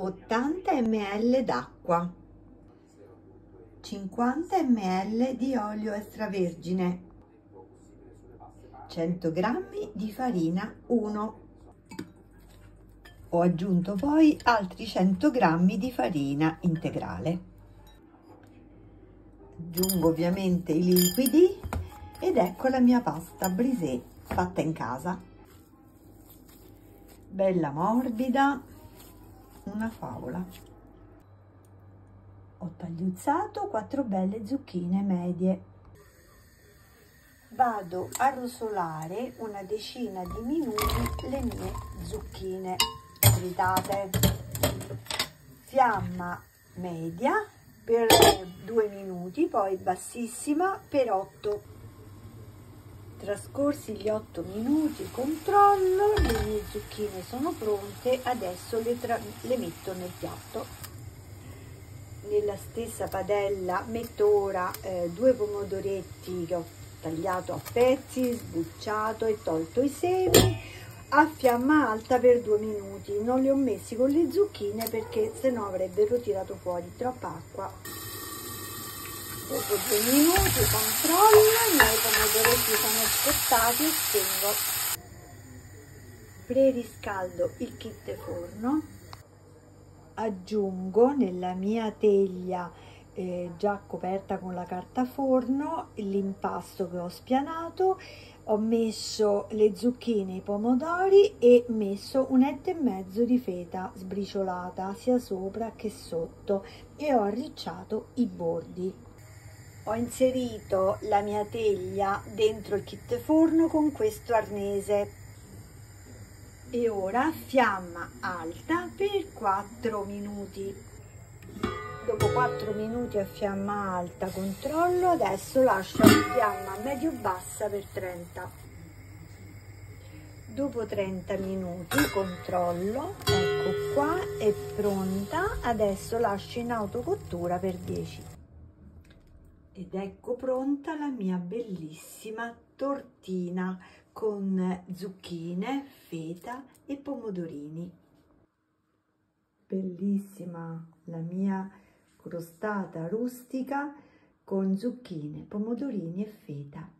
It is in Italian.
80 ml d'acqua, 50 ml di olio extravergine, 100 g di farina 1. Ho aggiunto poi altri 100 g di farina integrale. Aggiungo ovviamente i liquidi ed ecco la mia pasta brisée fatta in casa. Bella morbida, una favola. Ho tagliuzzato quattro belle zucchine medie. Vado a rosolare una decina di minuti le mie zucchine tritate. Fiamma media per due minuti, poi bassissima per 8 Trascorsi gli 8 minuti controllo, le mie zucchine sono pronte, adesso le, le metto nel piatto. Nella stessa padella metto ora eh, due pomodoretti che ho tagliato a pezzi, sbucciato e tolto i semi a fiamma alta per due minuti. Non li ho messi con le zucchine perché sennò avrebbero tirato fuori troppa acqua dopo due minuti controllo i miei pomodoretti sono scottati e spengo preriscaldo il kit forno. Aggiungo nella mia teglia eh, già coperta con la carta forno l'impasto che ho spianato. Ho messo le zucchine i pomodori e messo un etto e mezzo di feta sbriciolata sia sopra che sotto e ho arricciato i bordi. Ho inserito la mia teglia dentro il kit forno con questo arnese e ora fiamma alta per 4 minuti. Dopo 4 minuti a fiamma alta controllo adesso lascio a fiamma medio bassa per 30 dopo 30 minuti controllo ecco qua è pronta adesso lascio in autocottura per 10 ed ecco pronta la mia bellissima tortina con zucchine, feta e pomodorini. Bellissima la mia crostata rustica con zucchine, pomodorini e feta.